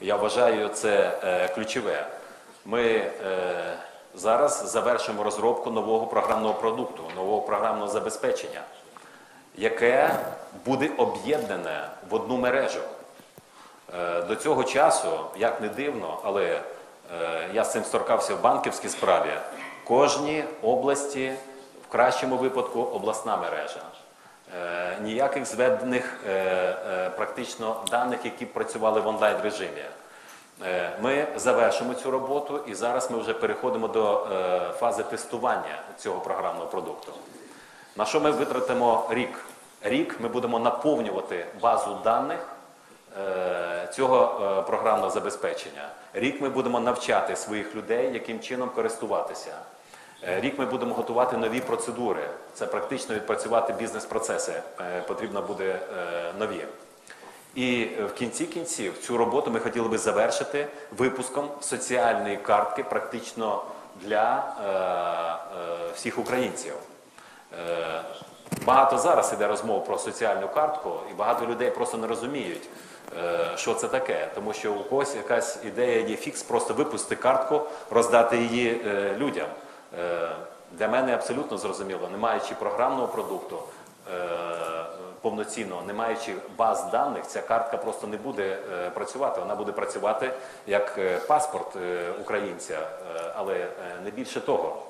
Я вважаю це е, ключове. Ми е, зараз завершимо розробку нового програмного продукту, нового програмного забезпечення, яке буде об'єднане в одну мережу. Е, До цього часу, як не дивно, але я з цим сторкався в банківській справі, кожній області, в кращому випадку, обласна мережа. Ніяких зведених е, даних, які працювали в онлайн режимі. Е, Ми завершимо цю роботу і зараз ми вже переходимо до е, фази тестування цього програмного продукту. На що ми витратимо рік? Рік ми будемо наповнювати базу даних е, цього програмного забезпечення. Рік ми будемо навчати своїх людей, яким чином користуватися. Рік ми будемо готувати нові процедури. Це практично відпрацювати бізнес-процеси. Потрібно буде нові. І в кінці кінців цю роботу ми хотіли би завершити випуском соціальної картки практично для е, е, всіх українців. Е, Багато зараз іде розмов про соціальну картку, і багато людей просто не розуміють, е, що це таке. Тому що у когось якась ідея є фікс, просто випустити картку, роздати її е, людям. Е, Для мене абсолютно зрозуміло, не маючи програмного продукту, повноцінного, не маючи баз даних, ця картка просто не буде е, працювати. Вона буде працювати як е, паспорт е, українця, але не більше того.